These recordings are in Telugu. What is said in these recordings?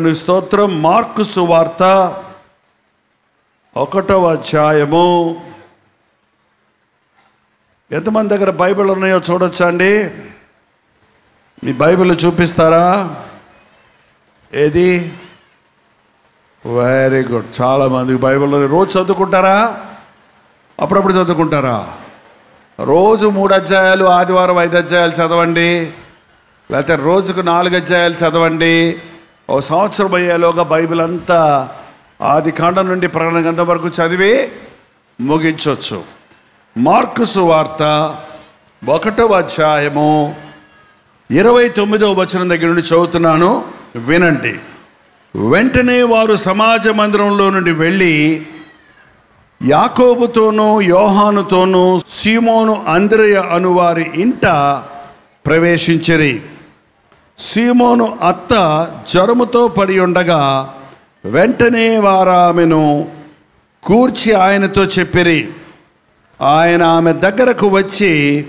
దేవుని స్తోత్రం మార్కు సువార్త ఒకటవ అధ్యాయము. ఎంతమంది దగ్గర బైబిల్ ఉన్నాయో చూడొచ్చా అండి? మీ బైబిల్ చూపిస్తారా? ఏది? వెరీ గుడ్ చాలామంది బైబిల్ రోజు చదువుకుంటారా? అప్పుడప్పుడు చదువుకుంటారా? రోజు మూడు అధ్యాయాలు ఆదివారం ఐదు అధ్యాయాలు చదవండి. లేకపోతే రోజుకు నాలుగు అధ్యాయాలు చదవండి. ఓ సంవత్సరం అయ్యేలోగా బైబిల్ అంతా ఆది కాండం నుండి ప్రకటన గంధం వరకు చదివి ముగించవచ్చు మార్కు సువార్త ఒకటవ అధ్యాయము ఇరవై తొమ్మిదవ వచనం దగ్గర నుండి చదువుతున్నాను వినండి. వెంటనే వారు సమాజ మందిరంలో నుండి వెళ్ళి యాకోబుతోనూ యోహానుతోనూ సీమోను అంద్రయ అనువారి ఇంట ప్రవేశించిరి. సీమోను అత్త జ్వరముతో పడి ఉండగా వెంటనే వారామెను కూర్చి ఆయనతో చెప్పిరి. ఆయన ఆమె దగ్గరకు వచ్చి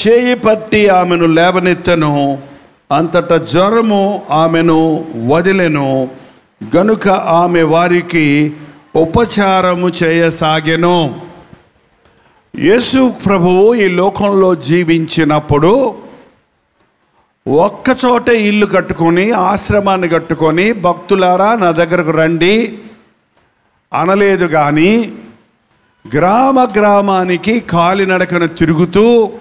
చేయి పట్టి ఆమెను లేవనెత్తను అంతటా జ్వరము ఆమెను వదిలెను గనుక ఆమె వారికి ఉపచారము చేయసాగెను. యేసు ప్రభువు ఈ లోకంలో జీవించినప్పుడు ఒక్కచోటే ఇల్లు కట్టుకొని ఆశ్రమాన్ని కట్టుకొని భక్తులారా నా దగ్గరకు రండి. అనలేదు కానీ గ్రామ గ్రామానికి కాలినడకను తిరుగుతూ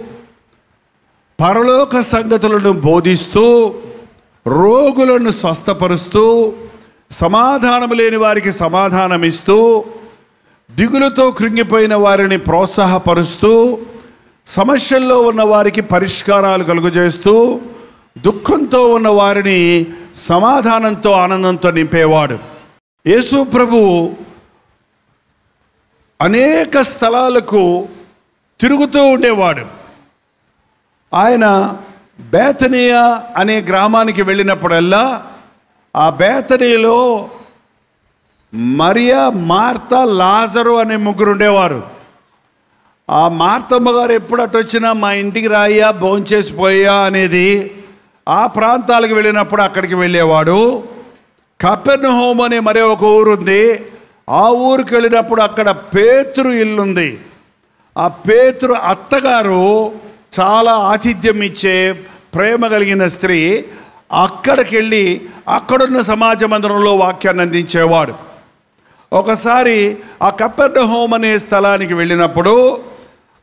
పరలోక సంగతులను బోధిస్తూ రోగులను స్వస్థపరుస్తూ సమాధానం లేని వారికి సమాధానం ఇస్తూ దిగులతో కృంగిపోయిన వారిని ప్రోత్సాహపరుస్తూ సమస్యల్లో ఉన్న వారికి పరిష్కారాలు కలుగజేస్తూ దుఃఖంతో ఉన్న వారిని సమాధానంతో ఆనందంతో నింపేవాడు. యేసు ప్రభు అనేక స్థలాలకు తిరుగుతూ ఉండేవాడు. ఆయన బేతనియా అనే గ్రామానికి వెళ్ళినప్పుడల్లా ఆ బేతనీలో మరియా మార్త లాజరు అనే ముగ్గురు ఉండేవారు. ఆ మార్తమ్మ గారు ఎప్పుడు అటు వచ్చినా మా ఇంటికి రాయ్యా భోంచేసిపోయా అనేది ఆ ప్రాంతాలకు వెళ్ళినప్పుడు అక్కడికి వెళ్ళేవాడు. కపెర్న హోమ్ అనే మరే ఒక ఊరుంది. ఆ ఊరికి వెళ్ళినప్పుడు అక్కడ పేతురు ఇల్లుంది. ఆ పేతురు అత్తగారు చాలా ఆతిథ్యం ఇచ్చే ప్రేమ కలిగిన స్త్రీ. అక్కడికి వెళ్ళి అక్కడున్న సమాజ మందిరంలో వాక్యాన్ని అందించేవాడు. ఒకసారి ఆ కపెర్న హోమ్ అనే స్థలానికి వెళ్ళినప్పుడు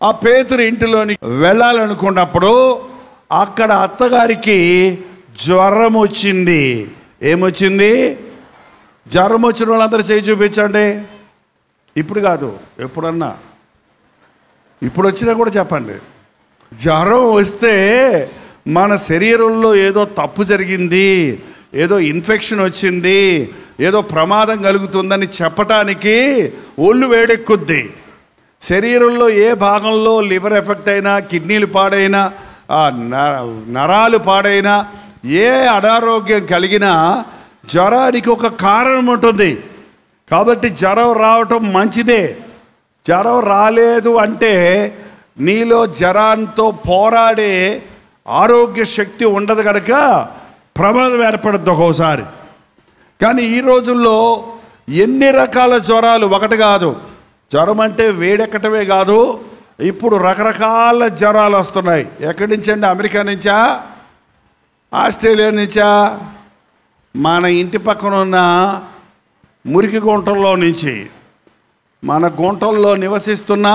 ఆ పేతురు ఇంటిలోని వెళ్ళాలనుకున్నప్పుడు అక్కడ అత్తగారికి జ్వరం వచ్చింది ఏమొచ్చింది? జ్వరం వచ్చిన వాళ్ళందరూ చేయి చూపించండి. ఇప్పుడు కాదు ఎప్పుడన్నా. ఇప్పుడు వచ్చినా కూడా చెప్పండి. జ్వరం వస్తే మన శరీరంలో ఏదో తప్పు జరిగింది ఏదో ఇన్ఫెక్షన్ వచ్చింది ఏదో ప్రమాదం కలుగుతుందని చెప్పటానికి ఒళ్ళు వేడెక్కుద్ది. శరీరంలో ఏ భాగంలో లివర్ ఎఫెక్ట్ అయినా కిడ్నీలు పాడైనా నరాలు పాడైనా ఏ అనారోగ్యం కలిగినా జ్వరానికి ఒక కారణం ఉంటుంది. కాబట్టి జ్వరం రావటం మంచిదే. జ్వరం రాలేదు అంటే నీలో జ్వరాంతో పోరాడే ఆరోగ్య శక్తి ఉండదు కనుక ప్రమాదం ఏర్పడద్దు ఒక్కోసారి. కానీ ఈ రోజుల్లో ఎన్ని రకాల జ్వరాలు? ఒకటి కాదు. జ్వరం అంటే వేడెక్కటమే కాదు. ఇప్పుడు రకరకాల జ్వరాలు వస్తున్నాయి. ఎక్కడి నుంచి అండి అమెరికా నుంచా? ఆస్ట్రేలియా నుంచా? మన ఇంటి పక్కన ఉన్న మురికి గుంటల్లో నుంచి. మన గుంటల్లో నివసిస్తున్న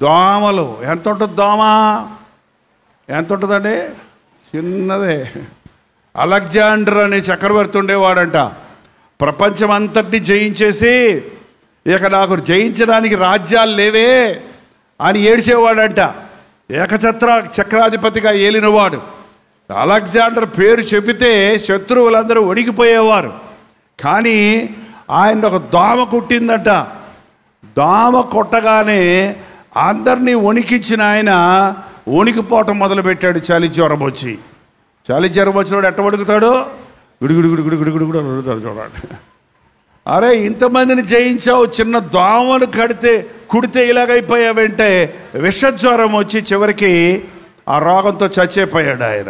దోమలు. ఎంత ఉంటుంది దోమ? ఎంత ఉంటుందండి చిన్నదే. అలెగ్జాండర్ అనే చక్రవర్తి ఉండేవాడంట. ప్రపంచం అంతటి జయించేసి ఇక నాకు జయించడానికి రాజ్యాలు లేవే. అని ఏడిచేవాడంట. ఏకచత్ర చక్రాధిపతిగా ఏలినవాడు. అలెగ్జాండర్ పేరు చెబితే శత్రువులందరూ వణికిపోయేవారు కానీ ఆయన ఒక దోమ కుట్టిందట. దోమ కొట్టగానే అందరినీ వణికించిన ఆయన వణికిపోవటం మొదలుపెట్టాడు చలి జ్వరం వచ్చి. చలి జ్వరం వచ్చినప్పుడు ఎట్ట వణుకుతాడు? గుడిగుడు గుడి గుడి చూడండి. అరే ఇంతమందిని జయించావు చిన్న దోమను కడితే కుడితే ఇలాగైపోయావంటే విషజ్వరం వచ్చి చివరికి ఆ రోగంతో చచ్చేపోయాడు ఆయన.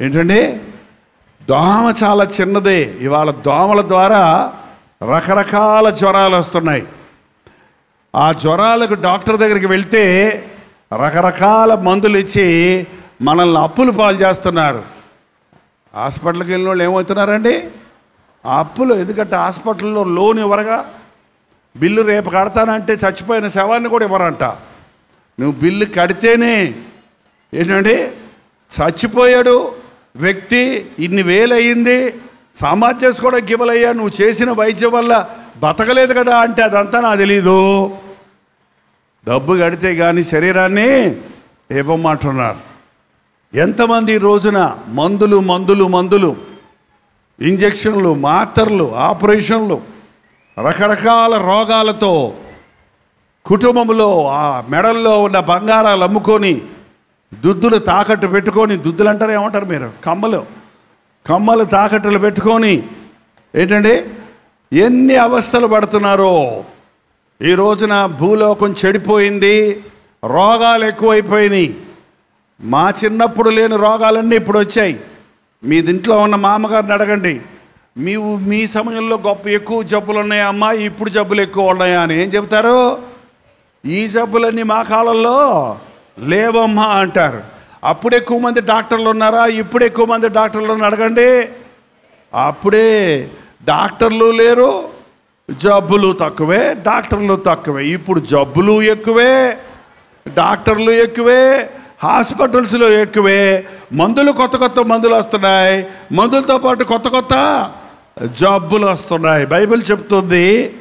ఏంటండి? దోమ చాలా చిన్నదే. ఇవాళ దోమల ద్వారా రకరకాల జ్వరాలు వస్తున్నాయి. ఆ జ్వరాలకు డాక్టర్ దగ్గరికి వెళ్తే రకరకాల మందులు ఇచ్చి మనల్ని అప్పులు పాలు చేస్తున్నారు. హాస్పిటల్కి వెళ్ళిన వాళ్ళు ఏమవుతున్నారండి? ఆ అప్పులు. ఎందుకంటే హాస్పిటల్లో లోన్ ఇవ్వరుగా. బిల్లు రేపు కడతానంటే చచ్చిపోయిన శవాన్ని కూడా ఇవ్వరంట. నువ్వు బిల్లు కడితేనే ఏంటండి చచ్చిపోయాడు వ్యక్తి ఇన్ని వేలు అయ్యింది సమాజ్ చేసుకోవడానికి ఇవ్వలయ్యా నువ్వు చేసిన వైద్యం వల్ల బతకలేదు కదా అంటే అదంతా నాకు తెలీదు. డబ్బు కడితే కానీ శరీరాన్ని ఇవ్వమంటున్నారు. ఎంతమంది రోజున మందులు మందులు మందులు ఇంజక్షన్లు మాత్రలు ఆపరేషన్లు రకరకాల రోగాలతో కుటుంబంలో ఆ మెడల్లో ఉన్న బంగారాలు అమ్ముకొని దుద్దులు తాకట్టు పెట్టుకొని దుద్దులు అంటారు ఏమంటారు మీరు? కమ్మలు. కమ్మలు తాకట్టులు పెట్టుకొని ఏంటండి? ఎన్ని అవస్థలు పడుతున్నారో. ఈ రోజున భూలోకం చెడిపోయింది రోగాలు ఎక్కువైపోయినాయి. మా చిన్నప్పుడు లేని రోగాలన్నీ ఇప్పుడు వచ్చాయి. మీ ఇంట్లో ఉన్న మామగారిని అడగండి. మీ మీ సమయంలో గొప్ప ఎక్కువ జబ్బులు ఉన్నాయా? అమ్మా ఇప్పుడు జబ్బులు ఎక్కువ ఉన్నాయా అని ఏం చెబుతారు? ఈ జబ్బులన్నీ మా కాలంలో లేవమ్మా అంటారు. అప్పుడు ఎక్కువ మంది డాక్టర్లు ఉన్నారా? ఇప్పుడు ఎక్కువ మంది డాక్టర్లు అడగండి. అప్పుడే డాక్టర్లు లేరు జబ్బులు తక్కువే డాక్టర్లు తక్కువే. ఇప్పుడు జబ్బులు ఎక్కువే డాక్టర్లు ఎక్కువే హాస్పిటల్స్లో ఎక్కువే. మందులు కొత్త కొత్త మందులు వస్తున్నాయి. మందులతో పాటు కొత్త కొత్త జబ్బులు వస్తున్నాయి. బైబిల్ చెప్తుంది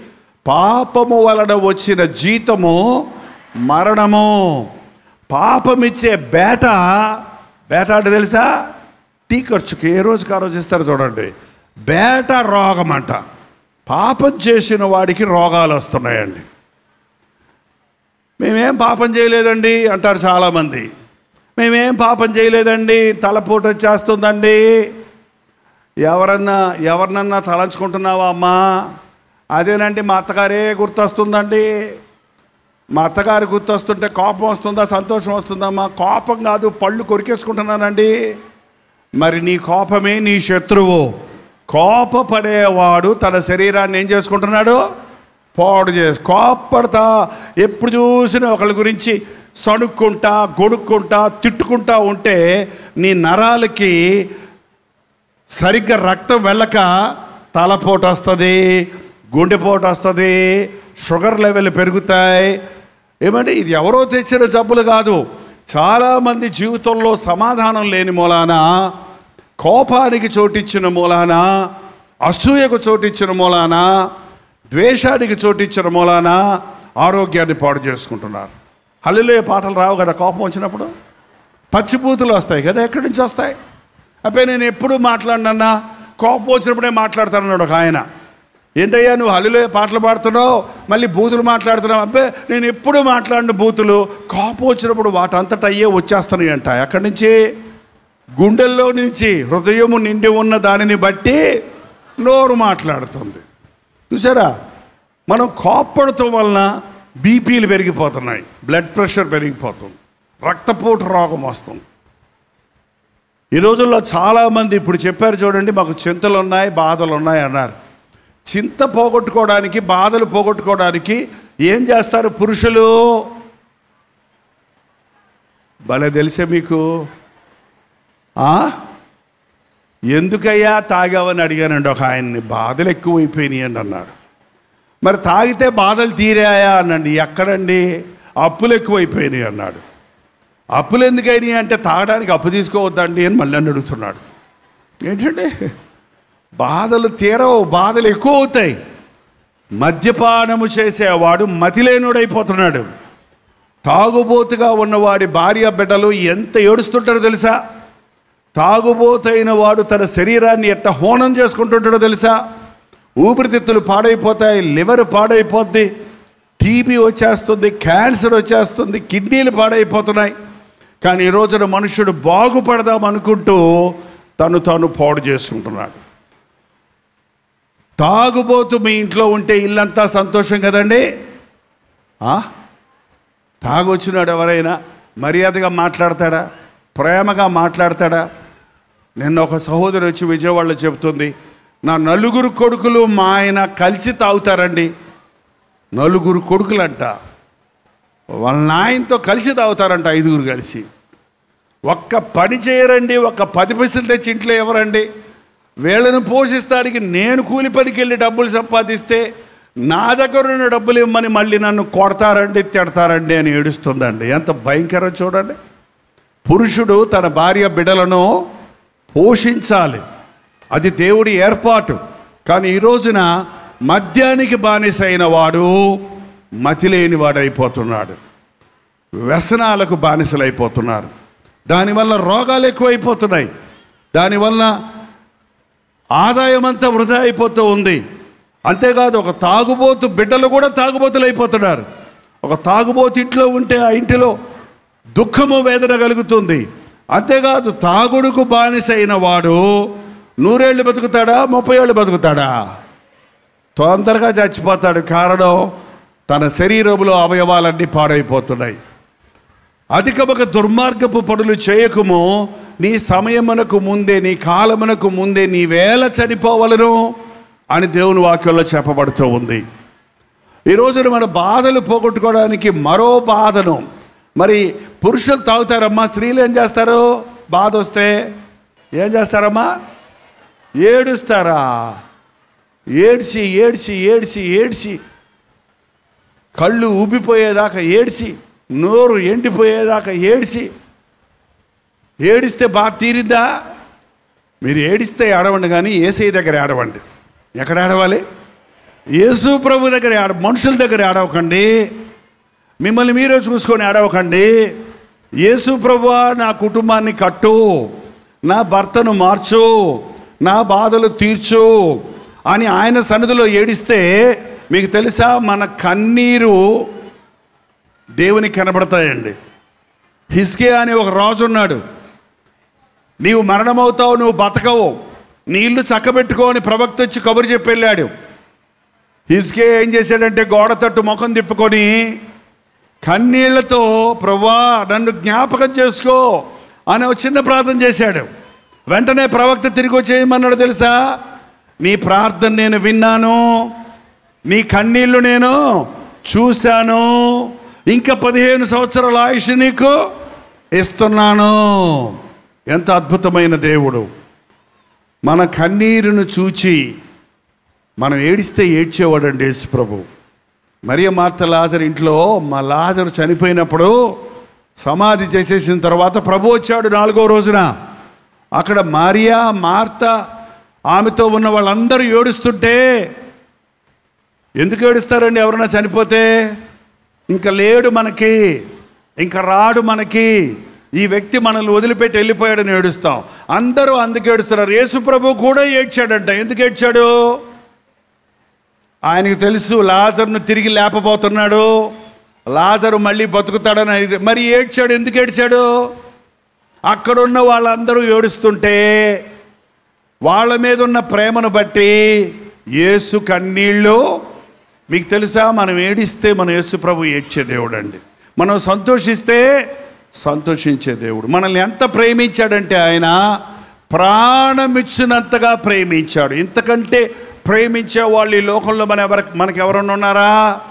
పాపము వలన వచ్చిన జీతము మరణము. పాపమిచ్చే బేట బేట అంటే తెలుసా? టీ ఖర్చుకి ఏ రోజుకి ఆ రోజు ఇస్తారు చూడండి. బేట రోగం అంట. పాపం చేసిన వాడికి రోగాలు వస్తున్నాయండి. మేమేం పాపం చేయలేదండి అంటారు చాలామంది. మేమేం పాపం చేయలేదండి? తలపోటు వచ్చేస్తుందండి. ఎవరన్నా ఎవరినన్నా తలంచుకుంటున్నావా అమ్మా? అదేనండి మా అత్తగారే గుర్తొస్తుందండి. మా అత్తగారు గుర్తొస్తుంటే కోపం వస్తుందా సంతోషం వస్తుందమ్మా కోపం కాదు పళ్ళు కొరికేసుకుంటున్నానండి. మరి నీ కోపమే నీ శత్రువు. కోపపడేవాడు తన శరీరాన్ని ఏం చేసుకుంటున్నాడు? పాడు చేసి కోపడతా ఎప్పుడు చూసినా ఒకళ్ళ గురించి సణుక్కుంటా గొడుక్కుంటా తిట్టుకుంటా ఉంటే నీ నరాలకి సరిగ్గా రక్తం వెళ్ళక తలపోటు వస్తుంది గుండెపోటు వస్తుంది షుగర్ లెవెల్ పెరుగుతాయి. ఏమంటే ఇది ఎవరో తెచ్చిన జబ్బులు కాదు. చాలామంది జీవితంలో సమాధానం లేని మూలాన కోపానికి చోటిచ్చిన మూలాన అసూయకు చోటిచ్చిన మూలాన ద్వేషానికి చోటిచ్చిన మూలాన ఆరోగ్యాన్ని పాడు చేసుకుంటున్నారు. హల్లులో పాటలు రావు కదా కోపం వచ్చినప్పుడు? పచ్చిబూతులు వస్తాయి కదా ఎక్కడి నుంచి వస్తాయి? అబ్బాయి నేను ఎప్పుడు మాట్లాడినన్నా? కోపం వచ్చినప్పుడే మాట్లాడతానన్నాడు ఒక ఆయన. ఏంటయ్యా నువ్వు హలిలో పాటలు పాడుతున్నావు మళ్ళీ బూతులు మాట్లాడుతున్నావు. అబ్బే నేను ఎప్పుడు మాట్లాడిన బూతులు కోపం వచ్చినప్పుడు వాటంతట అయ్యే వచ్చేస్తున్నాయి అంట అక్కడి నుంచి? గుండెల్లో నుంచి. హృదయము నిండి ఉన్న దానిని బట్టి నోరు మాట్లాడుతుంది. చూసారా? మనం కోప్పడటం వలన బీపీలు పెరిగిపోతున్నాయి. బ్లడ్ ప్రెషర్ పెరిగిపోతుంది. రక్తపోటు రోగం వస్తుంది. ఈ రోజుల్లో చాలామంది ఇప్పుడు చెప్పారు చూడండి మాకు చింతలు ఉన్నాయి బాధలు ఉన్నాయి అన్నారు. చింత పోగొట్టుకోవడానికి బాధలు పోగొట్టుకోవడానికి ఏం చేస్తారు పురుషులు? భలే తెలిసే మీకు. ఎందుకయ్యా తాగావని అడిగానండి ఒక ఆయన్ని. బాధలు ఎక్కువైపోయినాయి అండి అన్నాడు మరి తాగితే బాధలు తీరాయా అనండి ఎక్కడండి? అప్పులు ఎక్కువైపోయినాయి అన్నాడు. అప్పులు ఎందుకైనాయి అంటే తాగడానికి అప్పు తీసుకోవద్దండి అని మళ్ళీ అని అడుగుతున్నాడు. ఏంటంటే బాధలు తీరవు బాధలు ఎక్కువ అవుతాయి. మద్యపానము చేసేవాడు మతిలేనుడైపోతున్నాడు. తాగుబోతుగా ఉన్నవాడి భార్య బిడ్డలు ఎంత ఏడుస్తుంటారో తెలుసా? తాగుబోతైన వాడు తన శరీరాన్ని ఎట్ట హోనం చేసుకుంటుంటాడో తెలుసా? ఊపిరితిత్తులు పాడైపోతాయి లివర్ పాడైపోద్ది టీబీ వచ్చేస్తుంది క్యాన్సర్ వచ్చేస్తుంది కిడ్నీలు పాడైపోతున్నాయి. కానీ ఈ రోజున మనుషుడు బాగుపడదాం అనుకుంటూ తను తాను పాడు చేసుకుంటున్నాడు. తాగుబోతు మీ ఇంట్లో ఉంటే ఇల్లంతా సంతోషం కదండి? తాగొచ్చినాడు ఎవరైనా? మర్యాదగా మాట్లాడతాడా? ప్రేమగా మాట్లాడతాడా? నిన్న ఒక సహోదరి వచ్చి విజయవాడలో చెబుతుంది నా నలుగురు కొడుకులు మా ఆయన కలిసి తాగుతారండి. నలుగురు కొడుకులంట. వాళ్ళ నాయనతో కలిసి తాగుతారంట ఐదుగురు కలిసి. ఒక్క పని చేయరండి ఒక్క పది పైసలు తెచ్చి ఇంట్లో ఎవరండి వీళ్ళను పోషిస్తానికి నేను కూలి పనికి వెళ్ళి డబ్బులు సంపాదిస్తే నా దగ్గర ఉన్న డబ్బులు ఇవ్వమని మళ్ళీ నన్ను కొడతారండి తిడతారండి అని ఏడుస్తుందండి. ఎంత భయంకరం చూడండి. పురుషుడు తన భార్య బిడ్డలను పోషించాలి. అది దేవుడి ఏర్పాటు. కానీ ఈ రోజున మద్యానికి బానిసైన వాడు మతిలేని వాడైపోతున్నాడు. వ్యసనాలకు బానిసలైపోతున్నారు. దానివల్ల రోగాలు ఎక్కువైపోతున్నాయి. దానివల్ల ఆదాయం అంతా వృధా అయిపోతూ ఉంది. అంతేకాదు ఒక తాగుబోతు బిడ్డలు కూడా తాగుబోతులు అయిపోతున్నారు ఒక తాగుబోతు ఇంట్లో ఉంటే ఆ ఇంటిలో దుఃఖము వేదన కలుగుతుంది. అంతేకాదు తాగుడుకు బానిస వాడు నూరేళ్ళు బతుకుతాడా ముప్పై ఏళ్ళు బతుకుతాడా? తొందరగా చచ్చిపోతాడు. కారణం తన శరీరంలో అవయవాలన్నీ పాడైపోతున్నాయి. అధికముగా దుర్మార్గపు పనులు చేయకము నీ సమయమునకు ముందే నీ కాలమునకు ముందే నీ వేళ చనిపోవలను అని దేవుని వాక్యంలో చెప్పబడుతూ ఉంది. ఈ రోజున మన బాధలు పోగొట్టుకోవడానికి మరో బాధను. మరి పురుషులు తాగుతారమ్మా స్త్రీలు ఏం చేస్తారు? బాధ వస్తే ఏం చేస్తారమ్మా? ఏడుస్తారా? ఏడ్చి ఏడ్చి ఏడ్చి ఏడ్చి కళ్ళు ఊపిపోయేదాకా ఏడ్చి నోరు ఎండిపోయేదాకా ఏడ్చి. ఏడిస్తే బాగా తీరిద్దా మీరు ఏడిస్తే ఆడవండి కానీ ఏసై దగ్గర ఆడవండి ఎక్కడ ఆడవాలి యేసు ప్రభు దగ్గర ఆడ మనుషుల దగ్గర ఆడవకండి మిమ్మల్ని మీరే చూసుకొని ఆడవకండి యేసు ప్రభు నా కుటుంబాన్ని కట్టు. నా భర్తను మార్చు. నా బాధలు తీర్చు అని ఆయన సన్నిధిలో ఏడిస్తే మీకు తెలుసా మన కన్నీరు దేవునికి కనబడతాయండి. హిస్కే అనే ఒక రాజు ఉన్నాడు. నీవు మరణమవుతావు నువ్వు బతకవు. నీ ఇల్లు చక్కబెట్టుకో ప్రవక్త వచ్చి కబురు చెప్పి వెళ్ళాడు. హిస్కే ఏం చేశాడంటే గోడ తట్టు ముఖం తిప్పుకొని కన్నీళ్ళతో ప్రభా నన్ను జ్ఞాపకం చేసుకో అని ఒక చిన్న ప్రార్థన చేశాడు. వెంటనే ప్రవక్త తిరిగి వచ్చేయమన్నాడు తెలుసా? నీ ప్రార్థన నేను విన్నాను. నీ కన్నీళ్ళు నేను చూశాను. ఇంకా పదిహేను సంవత్సరాల ఆయుష్ నీకు ఇస్తున్నాను. ఎంత అద్భుతమైన దేవుడు. మన కన్నీరును చూచి మనం ఏడిస్తే ఏడ్చేవాడండి యేసు ప్రభు మరియ మార్త లాజర్ ఇంట్లో మా లాజరు చనిపోయినప్పుడు సమాధి చేసేసిన తర్వాత ప్రభు వచ్చాడు నాలుగో రోజున. అక్కడ మారియా మార్త ఆమెతో ఉన్న వాళ్ళందరూ ఏడుస్తుంటే ఎందుకు ఏడుస్తారండి ఎవరైనా చనిపోతే? ఇంకా లేడు మనకి ఇంకా రాడు మనకి. ఈ వ్యక్తి మనల్ని వదిలిపెట్టి వెళ్ళిపోయాడని ఏడుస్తాం. అందరూ అందుకు ఏడుస్తున్నారు. యేసుప్రభు కూడా ఏడ్చాడంట. ఎందుకు ఏడ్చాడు? ఆయనకు తెలుసు లాజర్ను తిరిగి లేపబోతున్నాడు. లాజరు మళ్ళీ బతుకుతాడని మరి ఏడ్చాడు? ఎందుకు ఏడ్చాడు? అక్కడున్న వాళ్ళందరూ ఏడుస్తుంటే వాళ్ళ మీద ఉన్న ప్రేమను బట్టి యేసు కన్నీళ్ళు మీకు తెలుసా? మనం ఏడిస్తే మన యేసు ప్రభు ఏడ్చే దేవుడు అండి మనం సంతోషిస్తే సంతోషించే దేవుడు. మనల్ని ఎంత ప్రేమించాడంటే ఆయన ప్రాణమిచ్చినంతగా ప్రేమించాడు. ఇంతకంటే ప్రేమించే వాళ్ళు ఈ లోకంలో మన ఎవరి మనకి ఎవరన్నా ఉన్నారా?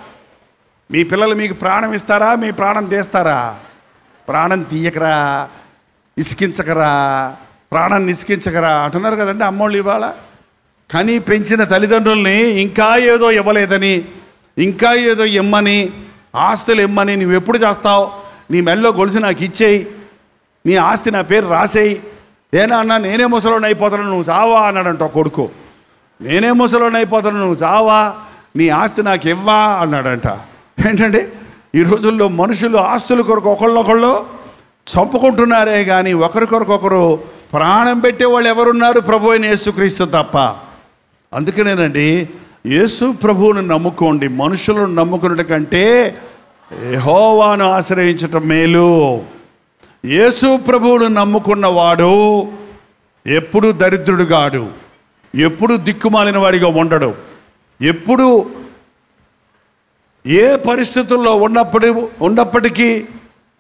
మీ పిల్లలు మీకు ప్రాణం ఇస్తారా? మీ ప్రాణం తీస్తారా? ప్రాణం తీయకరా? ఇసికించకరా? ప్రాణాన్ని ఇసికించకరా? అంటున్నారు కదండి అమ్మోళ్ళు ఇవాళ. కానీ పెంచిన తల్లిదండ్రుల్ని ఇంకా ఏదో ఇవ్వలేదని ఇంకా ఏదో ఇమ్మని ఆస్తులు ఇమ్మని నువ్వు ఎప్పుడు చేస్తావు? నీ మెల్లో గొలుసు నాకు ఇచ్చేయి. నీ ఆస్తి నా పేరు రాసేయి. ఏనా అన్నా నేనే ముసలోని అయిపోతాను నువ్వు చావా అన్నాడంట ఒక కొడుకు. నేనే ముసలోని అయిపోతాను నువ్వు చావా నీ ఆస్తి నాకు ఇవ్వా అన్నాడంట. ఏంటంటే ఈ రోజుల్లో మనుషులు ఆస్తుల కొరకు ఒకళ్ళొకళ్ళు చంపుకుంటున్నారే కానీ ఒకరికొరకొకరు ప్రాణం పెట్టేవాళ్ళు ఎవరున్నారు? ప్రభు అయిన యేసుక్రీస్తు తప్ప. అందుకనేనండి యేసు ప్రభువును నమ్ముకోండి మనుషులను నమ్ముకున్నట కంటే యహోవాను ఆశ్రయించటం మేలు. యేసు ప్రభువును నమ్ముకున్నవాడు ఎప్పుడు దరిద్రుడు కాడు ఎప్పుడు దిక్కుమాలిన వాడిగా ఉండడు ఎప్పుడు ఏ పరిస్థితుల్లో ఉన్నప్పుడు ఉన్నప్పటికీ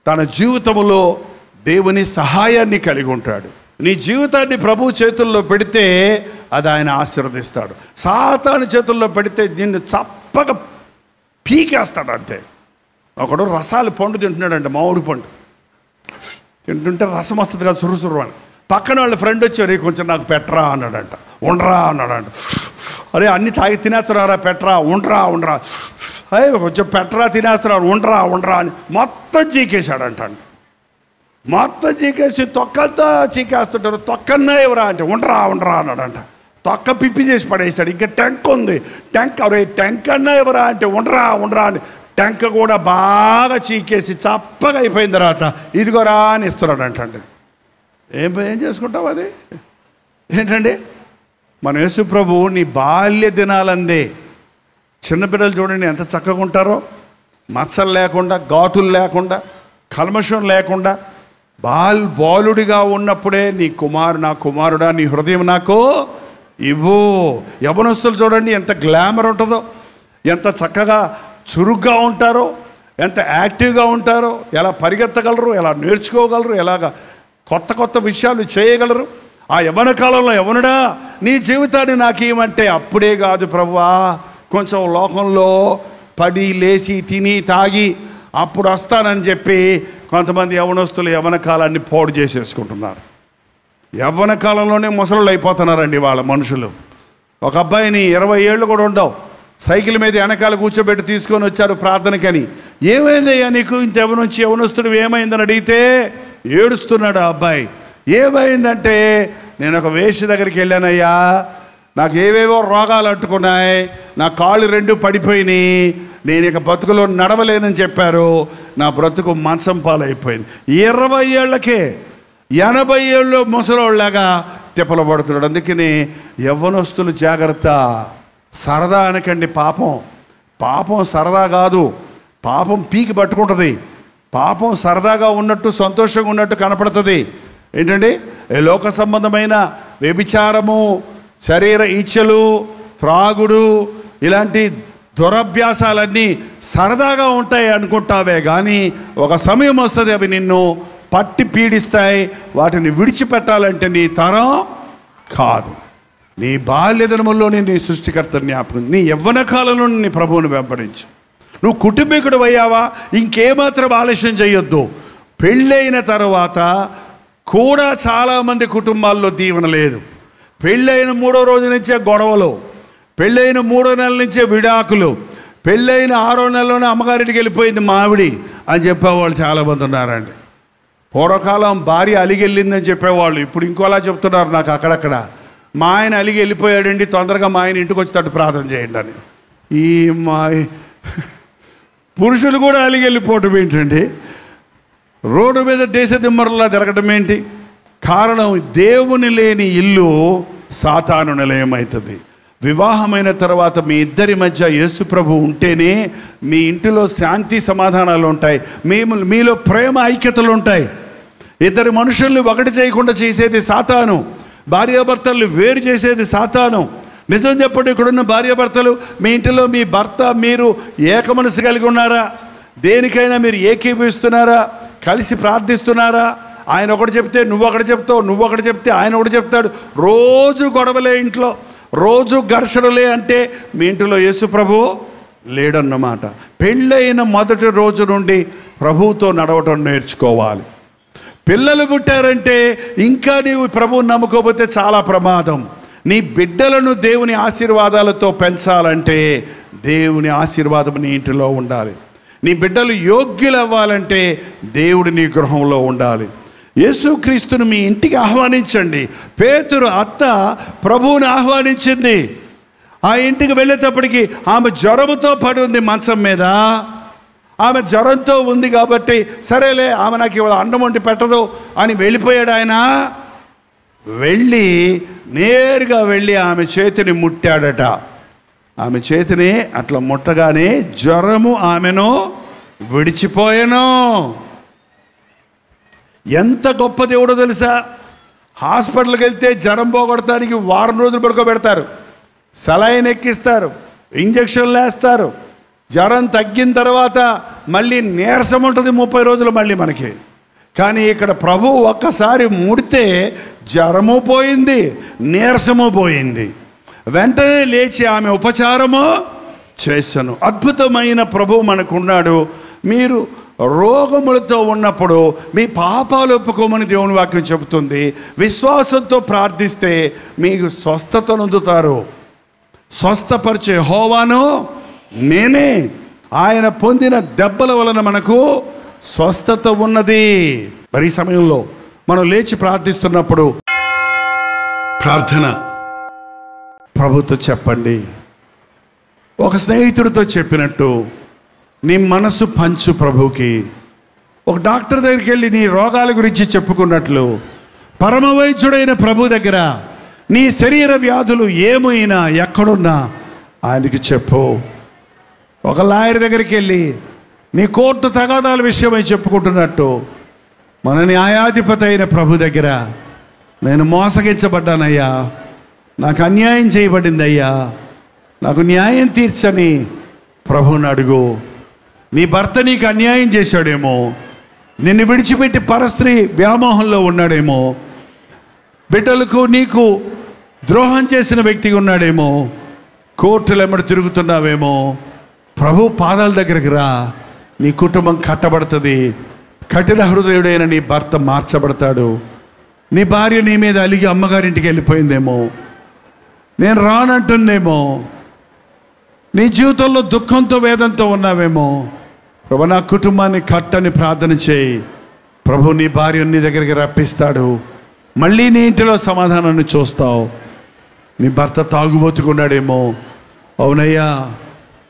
తన జీవితంలో దేవుని సహాయాన్ని కలిగి ఉంటాడు. నీ జీవితాన్ని ప్రభు చేతుల్లో పెడితే అది ఆయన ఆశీర్వదిస్తాడు. సాతాను చేతుల్లో పెడితే నిన్ను చప్పగా పీకేస్తాడు అంతే. ఒకడు రసాలు పండు తింటున్నాడంట మామిడి పండు. తింటుంటే రసం వస్తుంది కదా సురుసురు అని. పక్కన వాళ్ళ ఫ్రెండ్ వచ్చారు కొంచెం నాకు పెట్టరా అన్నాడంట. ఉండరా అన్నాడంట. అరే అన్ని తాగి తినేస్తున్నారా? పెట్టరా ఉండరా ఉండరా. అయ్యి కొంచెం పెట్టరా తినేస్తున్నారు. ఉండరా ఉండరా అని మొత్తం చీకేశాడంట మొత్తం చీకేసి తొక్కంతా చీకేస్తుంటారు. తొక్కన్నా ఎవరా? అంటే ఉండరా ఉండరా అన్నాడంట. తొక్క పిప్పి చేసి పడేశాడు. ఇంకా టెంక్ ఉంది. టెంక్ అరే ట్యాంక్ అన్నా ఎవరా అంటే ఉండరా ఉండరా అని. టెంక్ కూడా బాగా చీకేసి చప్పగా అయిపోయిన తర్వాత ఇదిగోరా అని ఇస్తున్నాడు అంటండి. ఏం ఏం చేసుకుంటావు అది? ఏంటండి? మన యేసుప్రభు నీ బాల్య దినాలందే. చిన్నపిల్లలు చూడండి ఎంత చక్కగా ఉంటారో. మచ్చలు లేకుండా ఘాటులు లేకుండా కల్మషం లేకుండా బాల్ బాలుడిగా ఉన్నప్పుడే నీ కుమారు నా కుమారుడా నీ హృదయం నాకు ఇవో యవనస్తులు చూడండి ఎంత గ్లామర్ ఉంటుందో ఎంత చక్కగా చురుగ్గా ఉంటారో ఎంత యాక్టివ్గా ఉంటారో ఎలా పరిగెత్తగలరు ఎలా నేర్చుకోగలరు ఎలాగ కొత్త కొత్త విషయాలు చేయగలరు. ఆ యవన కాలంలో యవనుడా నీ జీవితాన్ని నాకేమంటే అప్పుడే కాదు ప్రభువా. కొంచెం లోకంలో పడి లేచి తిని తాగి అప్పుడు వస్తానని చెప్పి కొంతమంది యవనస్తులు యవన కాలాన్ని పోడు చేసేసుకుంటున్నారు. యవ్వన కాలంలోనే ముసలు అయిపోతున్నారండి వాళ్ళ మనుషులు. ఒక అబ్బాయిని ఇరవై ఏళ్ళు కూడా ఉండవు. సైకిల్ మీద వెనకాల కూర్చోబెట్టి తీసుకొని వచ్చారు ప్రార్థనకని. ఏమైందయ్యా నీకు? ఇంత నుంచి యవనస్తుడు ఏమైందని అడిగితే ఏడుస్తున్నాడు ఆ అబ్బాయి. ఏమైందంటే నేను ఒక వేషి దగ్గరికి వెళ్ళానయ్యా. నాకు ఏవేవో రోగాలు అంటుకున్నాయి. నా కాళ్ళు రెండు పడిపోయినాయి. నేను ఇక బతుకులో నడవలేనని చెప్పారు. నా బ్రతుకు మంచం పాలైపోయింది. ఇరవై ఏళ్ళకే ఎనభై ఏళ్ళు ముసలోళ్ళగా తిప్పలబడుతున్నాడు అందుకని యవ్వనస్తులు జాగ్రత్త. సరదా అనకండి పాపం. పాపం సరదా కాదు. పాపం పీకి పట్టుకుంటుంది. పాపం సరదాగా ఉన్నట్టు సంతోషంగా ఉన్నట్టు కనపడుతుంది. ఏంటండి? లోక సంబంధమైన వ్యభిచారము శరీర ఇచ్చలు త్రాగుడు ఇలాంటి దురభ్యాసాలన్నీ సరదాగా ఉంటాయి అనుకుంటావే కానీ ఒక సమయం వస్తుంది అవి నిన్ను పట్టి పీడిస్తాయి వాటిని విడిచిపెట్టాలంటే నీ తరం కాదు. నీ బాల్యదనములోనే నీ సృష్టికర్త జ్ఞాపకం నీ యవ్వన కాలంలో నీ ప్రభువుని వెంబడించు. నువ్వు కుటుంబీకుడు అయ్యావా? ఇంకేమాత్రం ఆలస్యం చేయొద్దు. పెళ్ళైన తర్వాత కూడా చాలామంది కుటుంబాల్లో దీవెన లేదు. పెళ్ళైన మూడో రోజు నుంచే గొడవలు. పెళ్ళైన మూడో నెలల నుంచే విడాకులు. పెళ్ళైన ఆరో నెలలోనే అమ్మగారింటికి వెళ్ళిపోయింది మావిడి అని చెప్పేవాళ్ళు చాలామంది ఉన్నారండి. పూర్వకాలం భార్య అలిగెళ్ళిందని చెప్పేవాళ్ళు. ఇప్పుడు ఇంకోలా చెప్తున్నారు నాకు అక్కడక్కడ. మా ఆయన అలిగి వెళ్ళిపోయాడండి తొందరగా మా ఆయన ఇంటికి వచ్చేటట్టు ప్రార్థన చేయండి అని. ఈ మా పురుషులు కూడా అలిగి వెళ్ళిపోవటం ఏంటండి? రోడ్డు మీద దేశ దిమ్మరలా తిరగటం ఏంటి? కారణం దేవుని లేని ఇల్లు సాతాను నిలయమవుతుంది వివాహమైన తర్వాత మీ ఇద్దరి మధ్య యేసు ప్రభు ఉంటేనే మీ ఇంటిలో శాంతి సమాధానాలు ఉంటాయి. మేము మీలో ప్రేమ ఐక్యతలు ఉంటాయి. ఇద్దరు మనుషుల్ని ఒకటి చేయకుండా చేసేది సాతాను. భార్యాభర్తలు వేరు చేసేది సాతాను. నిజం చెప్పండి ఇక్కడున్న భార్యాభర్తలు మీ ఇంటిలో మీ భర్త మీరు ఏక మనసు కలిగి ఉన్నారా? దేనికైనా మీరు ఏకీభవిస్తున్నారా? కలిసి ప్రార్థిస్తున్నారా? ఆయన ఒకటి చెప్తే నువ్వు ఒకటి చెప్తావు నువ్వు ఒకటి చెప్తే ఆయన ఒకటి చెప్తాడు. రోజు గొడవలే ఇంట్లో. రోజు ఘర్షణలే అంటే మీ ఇంటిలో యేసు ప్రభు లేడన్నమాట. పెళ్ళైన మొదటి రోజు నుండి ప్రభువుతో నడవటం నేర్చుకోవాలి. పిల్లలు పుట్టారంటే ఇంకా నీవు ప్రభువు నమ్ముకోకపోతే చాలా ప్రమాదం. నీ బిడ్డలను దేవుని ఆశీర్వాదాలతో పెంచాలంటే దేవుని ఆశీర్వాదం నీ ఇంటిలో ఉండాలి. నీ బిడ్డలు యోగ్యులు అవ్వాలంటే దేవుడు నీ గృహంలో ఉండాలి. యేసుక్రీస్తును మీ ఇంటికి ఆహ్వానించండి. పేతురు అత్త ప్రభువుని ఆహ్వానించింది. ఆ ఇంటికి వెళ్ళేటప్పటికి ఆమె జ్వరముతో పడి ఉంది మంచం మీద. ఆమె జ్వరంతో ఉంది కాబట్టి సరేలే ఆమె నాకు ఇవాళ అన్నం వంటి పెట్టదు అని వెళ్ళిపోయాడు ఆయన. వెళ్ళి నేరుగా వెళ్ళి ఆమె చేతిని ముట్టాడట. ఆమె చేతిని అట్లా ముట్టగానే జ్వరము ఆమెను విడిచిపోయాను. ఎంత గొప్ప దేవుడో తెలుసా? హాస్పిటల్కి వెళ్తే జ్వరం పోగొడటానికి వారం రోజులు పడుకోబెడతారు. సలైన్ ఎక్కిస్తారు. ఇంజక్షన్లు వేస్తారు. జ్వరం తగ్గిన తర్వాత మళ్ళీ నీరసం ఉంటుంది ముప్పై రోజులు మళ్ళీ మనకి. కానీ ఇక్కడ ప్రభు ఒక్కసారి ముడితే జ్వరము పోయింది నీరసము పోయింది. వెంటనే లేచి ఆమె ఉపచారము చేశాను. అద్భుతమైన ప్రభు మనకున్నాడు. మీరు రోగములతో ఉన్నప్పుడు మీ పాపాలు ఒప్పుకోమని దేవుని వాక్యం చెబుతుంది. విశ్వాసంతో ప్రార్థిస్తే మీకు స్వస్థతనుందుతారు స్వస్థపరిచే హోవాను నేనే ఆయన పొందిన దెబ్బల వలన మనకు స్వస్థత ఉన్నది. మరి సమయంలో మనం లేచి ప్రార్థిస్తున్నప్పుడు ప్రార్థన ప్రభుతో చెప్పండి. ఒక స్నేహితుడితో చెప్పినట్టు నీ మనసు పంచు ప్రభుకి. ఒక డాక్టర్ దగ్గరికి వెళ్ళి నీ రోగాల గురించి చెప్పుకున్నట్లు పరమవైద్యుడైన ప్రభు దగ్గర నీ శరీర వ్యాధులు ఏమైనా ఎక్కడున్నా ఆయనకి చెప్పు. ఒక లాయర్ దగ్గరికి వెళ్ళి నీ కోర్టు తగాదాల విషయమై చెప్పుకుంటున్నట్టు మన న్యాయాధిపతి అయిన ప్రభు దగ్గర నేను మోసగించబడ్డానయ్యా. నాకు అన్యాయం చేయబడింది అయ్యా నాకు న్యాయం తీర్చని ప్రభుని అడుగు. నీ భర్త నీకు అన్యాయం చేశాడేమో. నిన్ను విడిచిపెట్టి పరస్త్రీ వ్యామోహంలో ఉన్నాడేమో. బిడ్డలకు నీకు ద్రోహం చేసిన వ్యక్తిగా ఉన్నాడేమో. కోర్టులు ఎమ్మడి తిరుగుతున్నావేమో. ప్రభు పాదాల దగ్గరికి రా. నీ కుటుంబం కట్టబడుతుంది. కఠిన హృదయుడైన నీ భర్త మార్చబడతాడు. నీ భార్య నీ మీద అలిగి అమ్మగారింటికి వెళ్ళిపోయిందేమో. నేను రానంటుందేమో. నీ జీవితంలో దుఃఖంతో వేదంతో ఉన్నావేమో. ప్రభు నా కుటుంబాన్ని కట్టని ప్రార్థన చేయి. ప్రభు నీ భార్య నీ దగ్గరికి రప్పిస్తాడు. మళ్ళీ నీ ఇంటిలో సమాధానాన్ని చూస్తావు. నీ భర్త తాగుబోతుకున్నాడేమో. అవునయ్యా.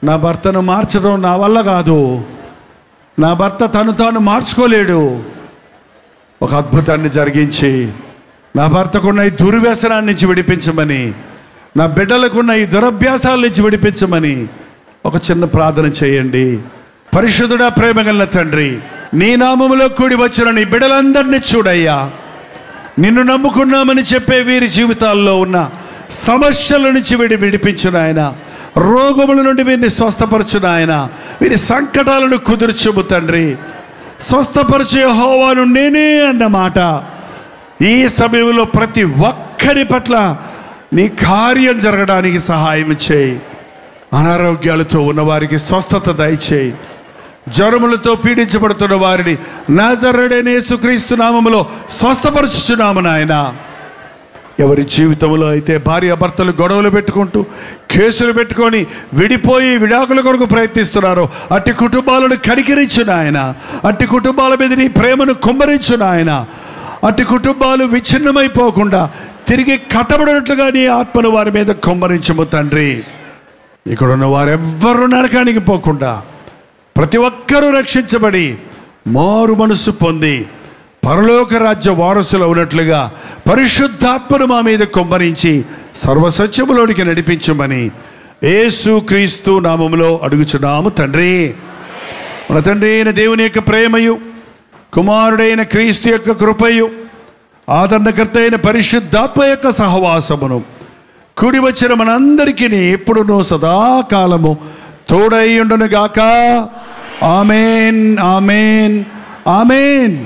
నా భర్తను మార్చడం నా వల్ల కాదు. నా భర్త తను తాను మార్చుకోలేడు. ఒక అద్భుతాన్ని జరిగించి నా భర్తకున్న ఈ దుర్వ్యసనాన్ని నుంచి విడిపించమని నా బిడ్డలకున్న ఈ దురభ్యాసాల నుంచి విడిపించమని ఒక చిన్న ప్రార్థన చేయండి. పరిశుద్ధుడా ప్రేమగల తండ్రి నీ నామములో కూడి వచ్చిన నీ బిడ్డలందరినీ చూడయ్యా. నిన్ను నమ్ముకున్నామని చెప్పే వీరి జీవితాల్లో ఉన్న సమస్యల నుంచి విడి విడిపించిన ఆయన రోగముల నుండి వీరిని స్వస్థపరచున ఆయన. వీరి సంకటాలను కుదుర్చుము తండ్రి. స్వస్థపరిచే హోవాను నేనే అన్నమాట. ఈ సమయంలో ప్రతి ఒక్కరి పట్ల నీ కార్యం జరగడానికి సహాయం చేయి. అనారోగ్యాలతో ఉన్నవారికి స్వస్థత దయచేయి. జ్వరములతో పీడించబడుతున్న వారిని నాజరుడైన యేసుక్రీస్తు నామములో స్వస్థపరచుచున్నాము నాయన. ఎవరి జీవితంలో అయితే భార్య భర్తలు గొడవలు పెట్టుకుంటూ కేసులు పెట్టుకొని విడిపోయి విడాకుల కొరకు ప్రయత్నిస్తున్నారో అట్టి కుటుంబాలను కడికిరించిన నాయన. అట్టి కుటుంబాల మీద నీ ప్రేమను కుమ్మరించిన ఆయన అట్టి కుటుంబాలు విచ్ఛిన్నమైపోకుండా తిరిగి కట్టబడినట్లుగా నీ ఆత్మను వారి మీద కుమ్మరించము తండ్రి. ఇక్కడ ఉన్న వారెవ్వరూ నరకానికి పోకుండా ప్రతి ఒక్కరూ రక్షించబడి మారు మనసు పొంది పరలోక రాజ్య వారసులు ఉన్నట్లుగా పరిశుద్ధాత్మను మా మీద కొమ్మరించి సర్వసత్యములోనికి నడిపించమని ఏసు క్రీస్తు నామములో అడుగుచున్నాము తండ్రి. మన తండ్రి అయిన దేవుని యొక్క ప్రేమయు కుమారుడైన క్రీస్తు యొక్క కృపయు ఆదరణకర్త అయిన పరిశుద్ధాత్మ యొక్క సహవాసమును కుడి వచ్చిన మనందరికీ ఎప్పుడునూ సదాకాలము తోడై ఉండును గాక ఆమెన్ ఆమెన్ ఆమెన్.